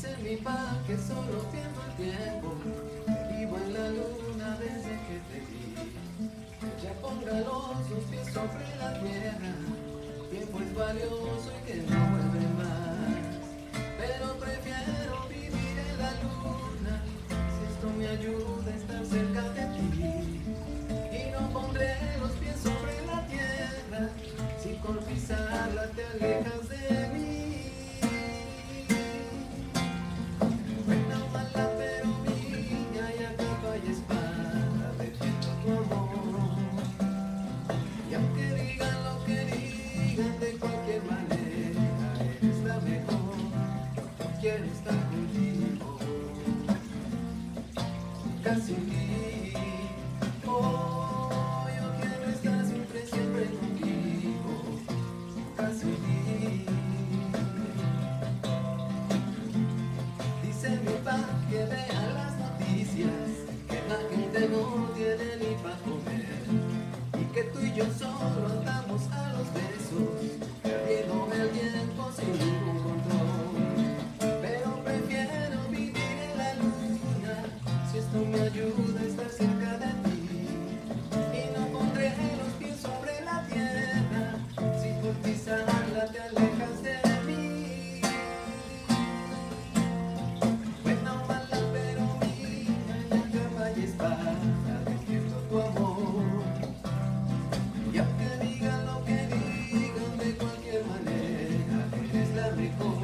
Dice mi pa que solo pierdo el tiempo, que vivo en la luna desde que te vi. Ella ponga los dos pies sobre la tierra, tiempo es valioso y que no vuelve más. Pero prefiero vivir en la luna, si esto me ayuda a estar cerca de ti. Y no pondré los pies sobre la tierra, si con pisarla te alejas de cualquier manera está mejor. Quiero estar contigo. Casi un. Oh, yo quiero estar siempre, siempre contigo. Casi un día. Dice mi papá que vea las noticias, que la gente no tiene ni para comer. Y que tú y yo solo tú me ayudas a estar cerca de ti. Y no pondré los pies sobre la tierra. Si por ti te alejas de mí. Pues Buena o mala pero mía en la cama y espada despierto tu amor. Y aunque digan lo que digan de cualquier manera eres la mejor.